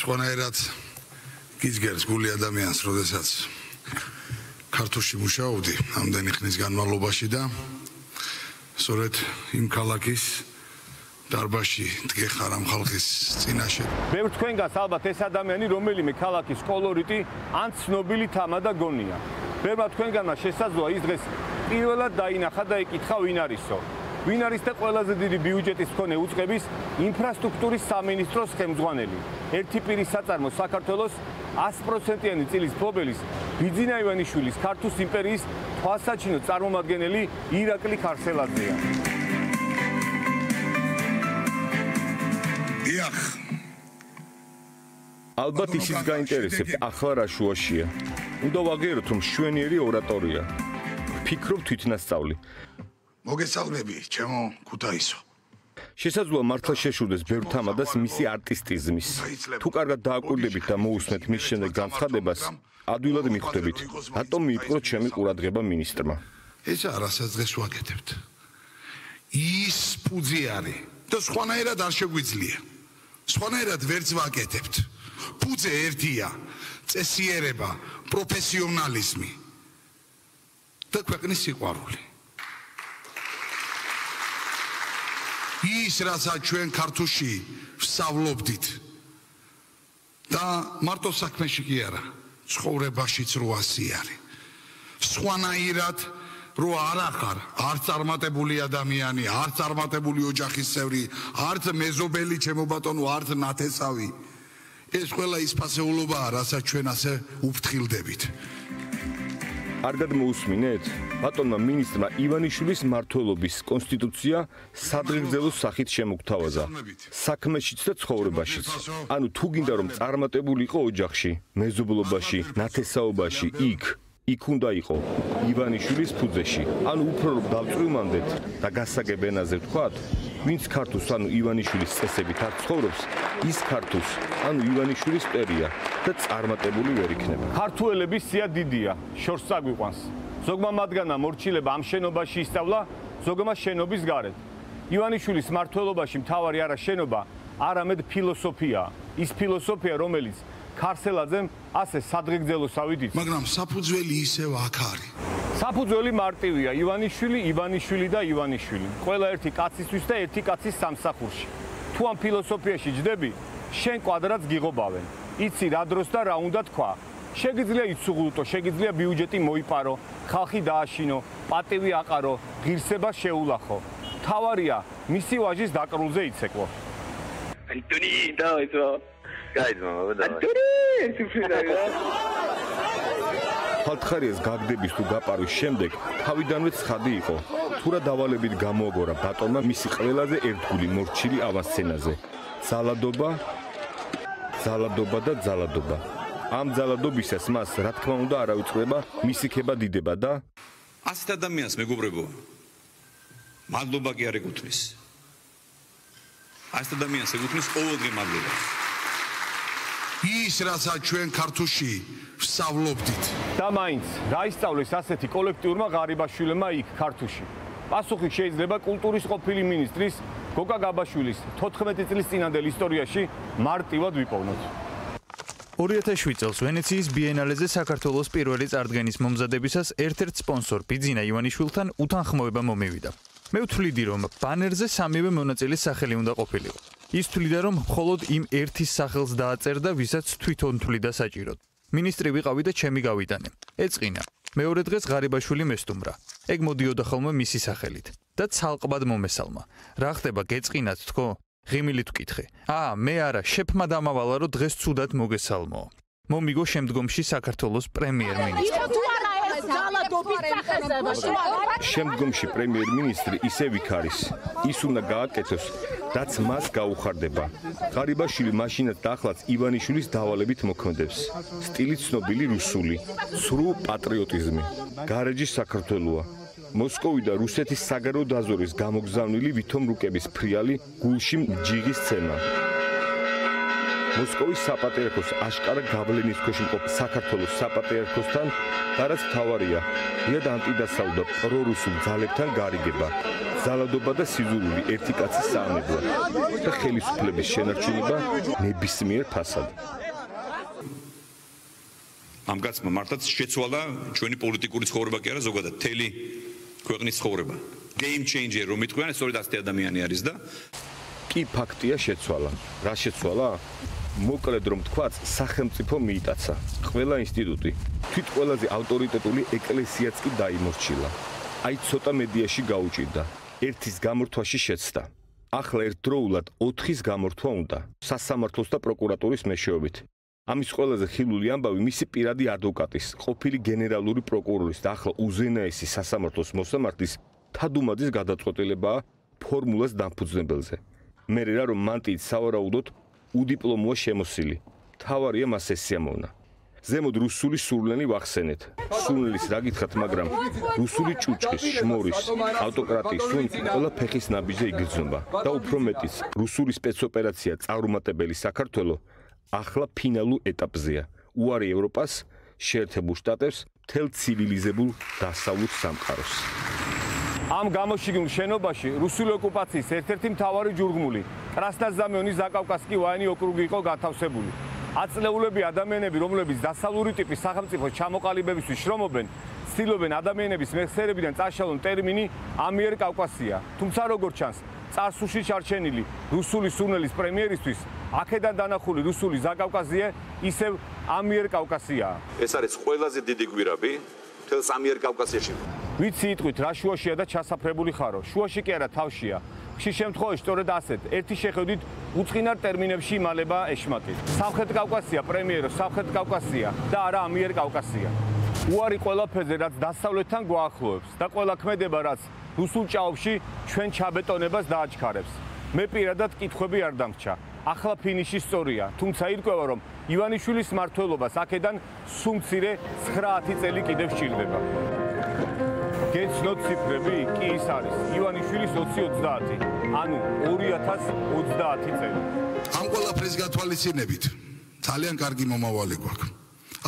სხვანაირად გიძგერს გული ადამიანს, როდესაც ქართულში მუშაობდი ამდენი ხნის განმავლობაში და სწორედ იმ ქალაქის დარბაში დგეხარ ამ ხალხის წინაშე. მე ვთქვენგანს ალბათ ეს ადამიანი რომელიმე ქალაქის კოლორიტი ან ცნობილი თამა და გონია. მე ვთქვენგანმა შესაძლოა ის დღეს პირველად დაინახა და ეკითხა ვინ არისო. ვინ არის და ყველაზე დიდი ბიუჯეტის მქონე უწყების ინფრასტრუქტურის სამინისტროს ხელმძღვანელი. ერთი პირის საწარმო საქართველოს 100%-იანი წილის ფლობელის ბიძინა ივანიშვილის ქართუს იმპერიის თვალსაჩინო წარმომადგენელი ირაკლი ხარსელაძეა. დიახ. ალბათ ისიც გაინტერესებთ ახლა რა შუაშია. უნდა ვაგეროთ რომ შვენიერი ორატორია. ფიქრობ თვითნასწავლი. მოგესალმები, ჩემო ქუთაისო. შესაძლოა მართლა შეშურდეს ბევრ თამადას მისი არტისტიზმის. თუ კარგად დააკვირდებით და მოусმენთ მის შემდეგ განცხადებას, ადვილად მიხვდებით, რატომ მიიპყრო ჩემი ყურადღება მინისტრმა. ეს არასაც დღეს ვაკეთებთ. ის პუძი არის და სხვანაირად არ შეგვიძლია. სხვანაირად ვერც ვაკეთებთ. პუძე ერთია, წესიერება, პროფესიონალიზმი და ქვეყნის სიყვარული. ის რასაც ჩვენ ქართულში ვსავლობდით. და მარტო საქმეში კი არა. ცხოვრებაშიც რო ასი არის. სხვანაირად რო არ ახარ არ წარმატებული ადამიანი არ წარმატებული ოჯახის წევრი არც მეზობელი ჩემო ბატონო არც ნათესავი. ეს ყველა ის ფასეულობაა რასაც ჩვენ ასე უფრთხილდებით კარგად მოусმინეთ? ბატონმა მინისტრმა ივანიშვილის მართლობის კონსტიტუცია სადღეგრძელო სახით შემოგთავაზა. საქმეშიც და ცხოვრებაშიც. ანუ თუ გინდა რომ წარმატებულიყო ოჯახში, მეზობლობაში, ნათესაობაში, იქ იქ უნდა იყო ივანიშვილის ფუძეში. ანუ უფრო დავწვიმანდეთ და გასაგებენაზე ვთქვათ, ვინც ქართულს ანუ ივანიშვილის წესებით არ ცხოვრობს, ის ქართულს ანუ ივანიშვილის პერია და წარმატებული ვერ იქნება. ქართველების სია დიდია, შორს წაგვიყვანს. ზოგმა მათგანმა მორჩილება ამ შენობაში ისწავლა, ზოგმა შენობის გარეთ. ივანიშვილის მართლობაში მთავარი არა შენობა, არამედ ფილოსოფია. ის ფილოსოფია, რომელიც ქარსელაძემ ასე სადღეგრძელოსავით იცი. მაგრამ საფუძველი ისევ აქ არის. საფუძველი მარტივია, ივანიშვილი, ივანიშვილი და ივანიშვილი. ყველა ერთი კაცისთვის და ერთი კაცის სამსახურში. თუ ამ ფილოსოფიაში ჯდები, შენ კვადრატს გიღობავენ. იცი რა დროს და რა უნდა თქვა. შეგიძლია იცუღლუტო, შეგიძლია ბიუჯეტი მოიპარო, ხალხი დააშინო, პატივი აყარო, ღირსება შეულახო. თავარია, მისი ვაჟის დაკრულზე იცეკვო. ანტონი და ისო გაიძმა და ანტონი ეს ფინა ხალხარიას გაგდების თუ გაპარვის შემდეგ თავიდანვე ცხადი იყო. თუ რა დავალებით გამოაგორა ბატონმა მისი ყველაზე ერთგული მორჩილი ავასცენაზე. ზალადობა ზალადობა და ზალადობა ამ ზალადობისას მას რა თქმა უნდა არ აუწყდება მისი ქება დიდება და ასეთ ადამიანს მეგობრებო მადლობა კი არ ეკუთვნის. ასეთ ადამიანს ეკუთვნის ყოველდღე მადლობა ის რასაც ჩვენ ქართულში ვსავლობდით. და მაინც რა ისწავლეს ასეთი კოლექტიურმა ღარიბაშვილებმა იქ ქართულში? პასუხი შეიძლება კულტურის ყოფილი მინისტრის გოგა გაბაშვილის 14 წლის წინანდელ ისტორიაში მარტივად ვიპოვნოთ. 2007 წელს ვენეციის ბიენალეზე საქართველოს პირველი წარდგენის მომზადებისას ერთ-ერთ სპონსორ ბიძინა ივანიშვილთან უთანხმოება მომივიდა. მე ვთვლიდი რომ ბანერზე სამივე მონაწილის სახელი უნდა ყოფილიყო. ის თვლიდა რომ მხოლოდ იმ ერთის სახელს დააწერდა, ვისაც თვითონ თვლიდა საჭიროდ. მინისტრი ვიყავი და ჩემი გავიტანე. ეწყინა. მეორე დღეს ღარიბაშვილი მესტუმრა. ეგ მოდიოდა ხოლმე მისი სახელით და ცალყბად მომესალმა. რა ხდება გეწყინათ თქო? ღიმილით ვკითხე. აა, მე არა, შეფმა დამავალა რომ დღეს ცუდად მოგესალმო. მომიგო შემდგომში საქართველოს პრემიერ-მინისტრი. შემდგომში პრემიერ-მინისტრი ისევ იქ არის. ის უნდა გააკეთოს რაც მას გაუხარდება. ღარიბაშვილი მაშინაც დაახლოებით ივანიშვილის დავალებით მოქმედებს. სტილი ცნობილი რუსული, სრუ პატრიოტიზმი. გარეჯი საქართველოა. მოსკოვი და რუსეთის საგარეო დაზვერვის გამოგზავნილი ვითომ რუკების ფრიალი გულში ჯიღის ცემა. მოსკოვის საპატრიარქოს აშკარა გავლენის ქვეშ მყოფ საქართველოს საპატრიარქოსთან და რაც თავარია, იად ანტიდასავლ და პრორუსულ ძალებთან გარიგება, ზალადობა და სიზურული ერთი კაცის საამებლად და ხელისუფლების შენარჩუნება ნებისმიერ ფასად. ამ კაცმა მართლაც შეცვალა ჩვენი პოლიტიკური ცხოვრება კი არა ზოგადად თელი ქვეყნის ცხოვრება. game changer რომ მithქვიან, სწორედ ასეთი ადამიანი არის და კი ფაქტია შეცვალა. რა შეცვალა? მოკლედ რომ თქვაც, სახელმწიფო მიიტაცა. ყველა ინსტიტუტი, თვით ყველაზე ავტორიტეტული ეკლესიაც კი დაიმორჩილა. აი ცოტა მედიაში გაუჭირდა. ერთის გამორთვაში შეცდა. ახლა ერთდროულად 4-ის გამორთვა უნდა. სასამართლოს და პროკურატურის მეშვეობით. ამის ყველაზე ხილული ამბავი მისი პირადი ადვოკატის, ყოფილი გენერალური პროკურორის და ახლა უზენაესი სასამართლოს მოსამართლის თადუმაძის გადაწყვეტილებაა ფორმულას დამფუძნებელზე. მე რა რომ მანტიით სავარაუდოდ უდიპლომოა შემოსილი. თავარია მას ეს სიამოვნა. ზემოთ რუსული სურლენი ვახსენეთ. სურლენის რა გითხათ, მაგრამ რუსული ჭუჭყის, შმორის, ავტოკრატიის სუნკი ყველა ფეხის ნაბიჯზე იგრძნობა და უფრო მეტიც, რუსული სპეცოპერაცია წარუმატებელი საქართველო ახლა ფინალურ ეტაპზეა. უარი ევროპას, შეერთებულ შტატებს, თელ ცივილიზებულ დასავლურ სამყაროს. ამ გამოშიგნულ შენობაში რუსული ოკუპაციის ერთ-ერთი მთავარი ჯურგმული კრასნაზამიონის ზაკავკასკი ვაინი ოკრუგი იყო გათავსებული. აწლეულები ადამიანები, რომლებიც დასავლური ტიპის სახელმწიფო ჩამოყალიბებისთვის შრომობენ, ცდილობენ ადამიანების მეხსიერებიდან წაშალონ ტერმინი ამიერ კავკასია. თუმცა როგორც ჩანს, წარსულში ჩარჩენილი რუსული სურნელის პრემიერისთვის აქედან დანახული რუსული ზაკავკაზია ისევ ამიერ კავკასიაა. ეს არის ყველაზე დიდი გვირაბი თელს ამიერ კავკასიაში. ვიცი იტყვით რა შუაშია და ჩასაფრებული ხარო. შუაში კი არა თავშია. ხშირ შემთხვევაში სწორედ ასეთ ერთი შეხედვით უცხინარ ტერმინებში იმალება ეშმაკი. სამხრეთ კავკასია პრემიერო, სამხრეთ კავკასია და არა ამიერ კავკასია. უარი ყველაფერზე რაც დასავლეთთან გვაახლოებს და ყველა ქმედება რაც რუსულ ჭაობში ჩვენ ჩაბეტონებას დააჩქარებს. მე პირადად კითხვები არ დამრჩა. ახლა ფინიში სწორია, თუმცა ირკვევა რომ ივანიშვილის მართლობას აქედან სუმცირე 9 წელი კიდევ სჭირდება. გეცნოთ ციფრები? კი ის არის. ივანიშვილის 2030, ანუ 2030 წელი. ამ ყველაფრის გათვალისწინებით ძალიან კარგი მომავალი გვაქვს.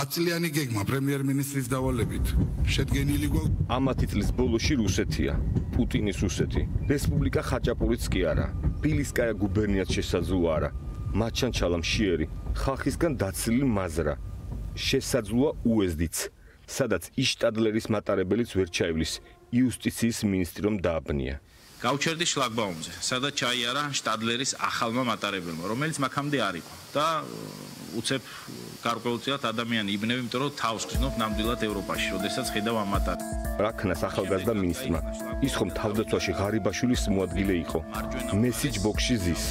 აწლიანი გეგმა პრემიერ-მინისტრის დავალებით შედგენილი გვაქვს. ამათი წლის ბოლოში რუსეთია, პუტინის რუსეთი. რესპუბლიკა ხაჭაპურიც კი არა. ბილისკაია გუბერნიაც შესაძლოა არა. მაჩანჩალა მშიერი, ხალხისგან დაცლილი მაზრა. შესაძლოა უეზდიც, სადაც იშტადლერის მატარებელიც ვერ ჩაივლის, იუსტიციის მინისტრი რომ დააბნია. გავჩერდი შლაგბაუმზე, სადაც ჩაიარა შტადლერის ახალმა მატარებელმა, რომელიც მაგამდე არ იყო და უცებ გარკვეულწილად ადამიანი იბნევი, იმიტომ რომ თავს გზნობ ნამდვილად ევროპაში, როდესაც ხედავ ამ მატარ. რაქნას ახალგაზრდა მინისტრმა ის ხომ თავდაცვაში ღარიბაშვილის მოადგილე იყო. მესიჯ ბოქსში ზის.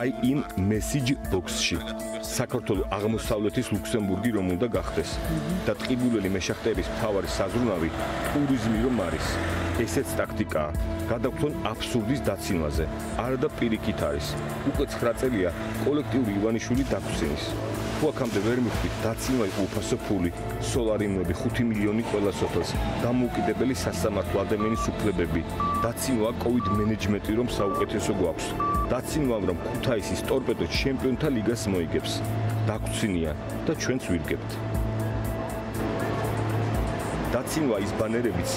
აი იმ მესიჯ ბოქსში. საქართველოს აღმოსავლეთის ლუქსემბურგი რომ უნდა გახდეს და ტყიბულელი მეშახტერის მთავარი საზრუნავი ტურიზმი რომ არის. ესეც ტაქტიკაა. გადაგთონ აბსურდის დაცინვაზე. არა და პირიქით არის. უკვე 9 წელია კოლექტიური ივანიშვილი დაგვსინის. აქამდე ვერ მიხვდით, დაცინვა იყო უფასო ფული, სოლარიმები 5 მილიონი ყველა სოფელს, დამოუკიდებელი სასამართლო ადამიანის უფლებები, დაცინვა კოვიდ მენეჯმენტი რომ საუკეთესო გვაქვს. დაცინვა რომ ქუთაისის ტორპედო ჩემპიონთა ლიგას მოიგებს. დაგვცინია და ჩვენც ვირგებთ. დაცინვა ის ბანერებიც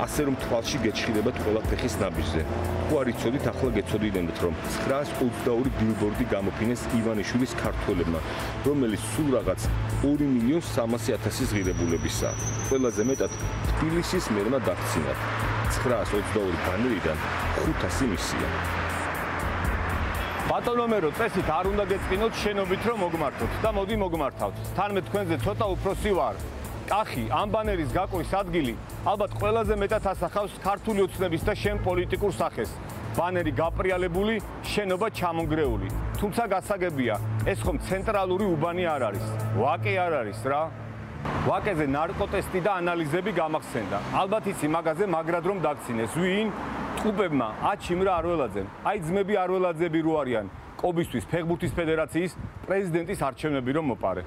ასე რომ თვალში გეჩხირებათ ყველა ფეხის ნაბიჯზე. თუ არ იცოდით, ახლა გეცოდინებთ, რომ 922 ბილბორდი გამოფინეს ივანიშვილის ქართველებმა, რომელიც სულ რაღაც 2 მილიონ 300.000-ის ღირებულებისაა. ყველაზე მეტად თბილისის მერმა დაქცინათ. 922 ბანერიდან 500 მისია. ბატონო მერო, წესით არ უნდა გეწინოთ შენობით რომ მოგმართოთ და მოდი მოგმართავთ. თან მე თქვენზე ცოტა უფროსი ვარ. კახი ამ ბანერის გაყვის ადგილი ალბათ ყველაზე მეტად ასახავს ქართული ოცნების და შენ პოლიტიკურ სახეს. ბანერი გაპრიალებული, შენობა ჩამონგრეული. თუმცა გასაგებია, ეს ხომ ცენტრალური უბანი არ არის. ვაკე არ არის რა. ვაკეზე ნარკოტესტი და ანალიზები გამახსენდა. ალბათ ისი მაგაზე მაგრად რომ დაგცინეს. ვინ? ტუბებმა, აჩიმრა არველაძემ. აი ძმები არველაძები რო არიან. კობისთვის ფეხბურთის ფედერაციის პრეზიდენტის არჩევნები რომ მოპარე.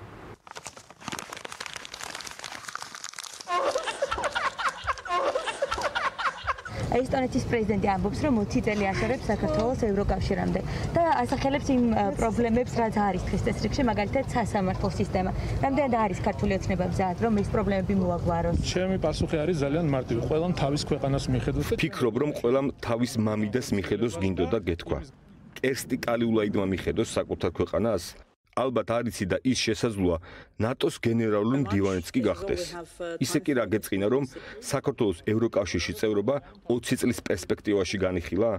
ესტონეთის პრეზიდენტი ამბობს, რომ 20 წელი აშორებს საქართველოს ევროკავშირამდე და ასახელებს იმ პრობლემებს, რაც არის დღეს წესრიგში, მაგალითად სასამართლო სისტემა. რამდენად არის ქართული ოცნება ბზად, რომ ეს პრობლემები მოაგვაროს? ჩემი პასუხი არის ძალიან მარტივი. ყველამ თავის ქვეყანას მიხედოს და ფიქრობ, რომ ყველამ თავის მამიდას მიხედოს გინდოდა გეთქვა. კერსტი კალიულაიდმა მიხედოს საკუთარ ქვეყანას? ალბათ არიცი და ის შესაძლოა ნატოს გენერალური მდივანიც კი გახდეს. ისე კი რა გეწინა რომ საქართველოს ევროკავშირში წევრობა 20 წლის პერსპექტივაში განიხილა?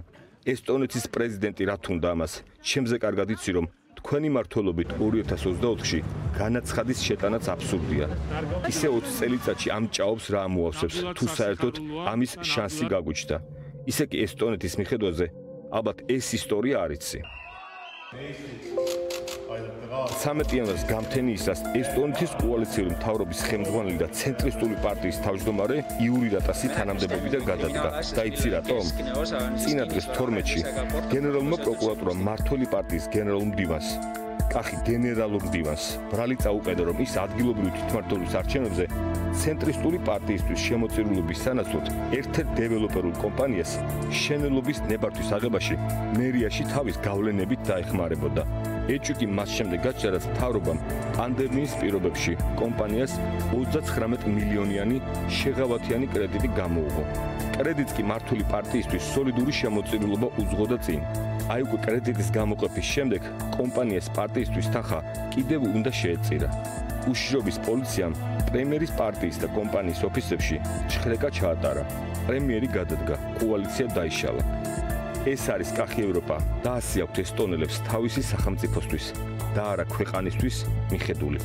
ესტონეთის პრეზიდენტი რა თუნდა ამას? ჩემზე კარგად იცი რომ თქვენი მართლობით 2024-ში განაცხადის შეტანაც აბსურდია. ისე 20 წელიწადში ამ ჭაობს რა ამოავსებს თუ საერთოდ ამის შანსი გაგუჩნდა. ისე კი ესტონეთის მიხედვაზე ალბათ ეს ისტორია არიცი. 13 იანვრის გამთენიისას ესტონეთის კოალიციური მთავრობის ხელმძღვანელი და ცენტრისტული პარტიის თავმჯდომარე იური რატასი თანამდებობიდან გადადგა. და იცი რატომ? წინადღეს 12-ში გენერალურმა პროკურატურამ მართული პარტიის გენერალურ მდივანს კახი გენერალურ მდივანს ბრალი წაუყედა რომ ის ადგილობრივი თვითმმართველობის არჩევნებზე ცენტრისტული პარტიისთვის შემოწირულობის სანაცვლოდ ერთ-ერთ დეველოპერულ კომპანიას შენელობის ნებართვის აღებაში მერიაში თავის გავლენებით დაეხმარებოდა ეჭუკი მას შემდეგ გაჩნდა რაც თავრობამ პანდემიის პირობებში კომპანიას 39 მილიონიანი შეღავათიანი კრედიტი გამოუღო. კრედიტი მართული პარტიისთვის სოლიდური შემოწირულობა უძღოდა წინ. აი უკვე კრედიტის გამოყოფის შემდეგ კომპანიას პარტიისთვის თანხა კიდევ უნდა შეეწირა. უშიშრობის პოლიციამ პრემიერის პარტიის და კომპანიის ოფისებში ჩხრეკა ჩაატარა. პრემიერი გადადგა, კოალიცია დაიშალა. ეს არის კახი ევროპა და ასე აქვთ ესტონელებს თავისი სახელმწიფოსთვის და არა ქვეყანისთვის მიხედული.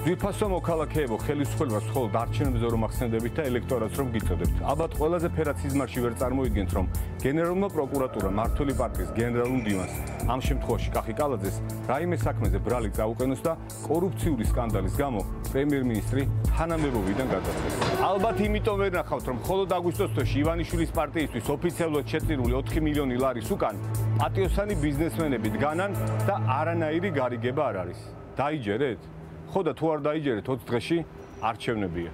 ვიფასო მოქალაქეებო ხელისუფლებას მხოლოდ არჩევნებზე რომ ახსენდებით და ელექტორატს რომ გიწოდებთ. ალბათ ყველაზე ფერად სიზმარში ვერ წარმოიდგენთ რომ გენერალურმა პროკურატურამ მართული პარტიის გენერალურ დივანს ამ შემთხვევაში კახი კალაძეს რაიმე საქმეზე ბრალი წაუყენოს და კორუფციული სკანდალის გამო პრემიერ-მინისტრი თანამდებობიდან გადაწყვეტს. ალბათ იმიტომ ვერ ნახავთ რომ მხოლოდ აგვისტოს თვეში ივანიშვილის პარტიისთვის ოფიციალურად შეწირული 4 მილიონი ლარის უკან პატიოსანი ბიზნესმენები დგანან და არანაირი გარიგება არ არის. დაიჯერეთ? ხო და თუ არ დაიჯერეთ 20 დღეში არჩევნებია.